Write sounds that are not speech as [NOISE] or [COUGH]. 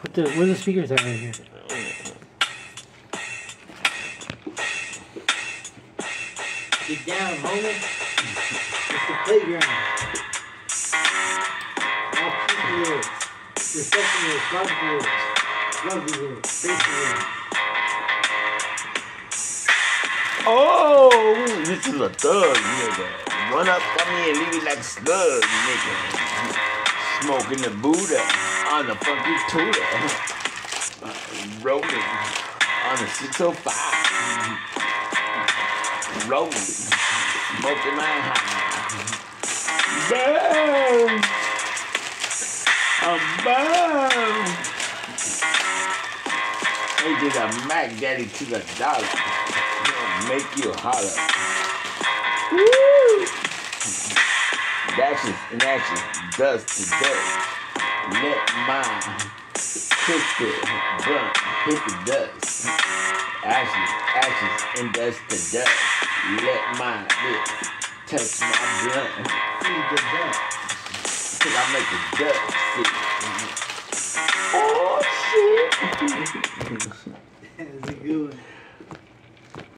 Put the where the speakers at right here. Get down, homie. It's the playground. All people lyrics. Reflection lyrics, logic lyrics, lovely lyrics, basic lyrics. Oh, this is a thug, nigga. Run up on me and leave me like a slug, nigga. Smoking the Buddha on the funky Tuda. Rolling on the 605. Rolling, smoking my high. Burn! I'm burn! They did a Mac Daddy to the dollar. Gonna Make you holler. Woo! Dashes and ashes, dust to dust. Let my crispy blunt hit the dust. Ashes, ashes, and dust to dust. Let my lips touch my blunt. Feed the dust. Cause I make the dust sick. Oh shit! [LAUGHS] That's a good one.